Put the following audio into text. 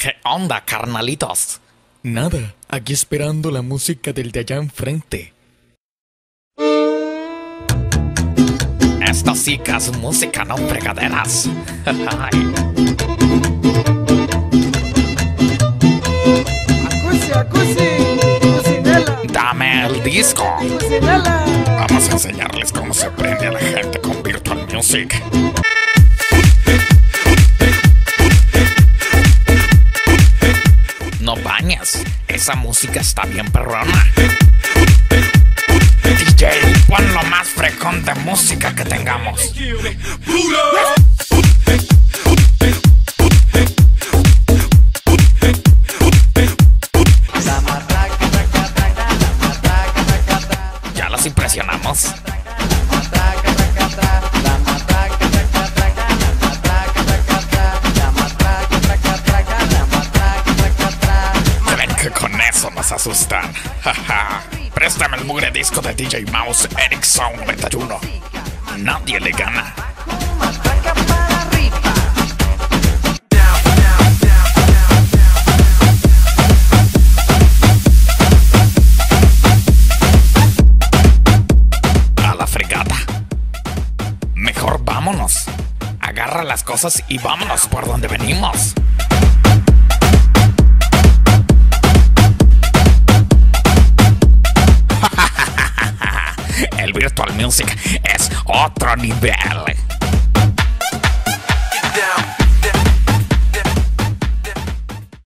¿Qué onda, carnalitos? Nada, aquí esperando la música del de allá enfrente. Esto sí que es música, no fregaderas. Acusi, acusi, cucinela, Dame el disco. cucinela. Vamos a enseñarles cómo se prende a la gente con Virtual Music. Esa música está bien perrona. DJ, pon lo más frecón de música que tengamos. Ya los impresionamos. Nos asustan. Jaja. Préstame el mugre disco de DJ Mouse Ericsson 91. Nadie le gana. A la fregada. Mejor vámonos. Agarra las cosas y vámonos por donde venimos. El Virtual Music es otro nivel.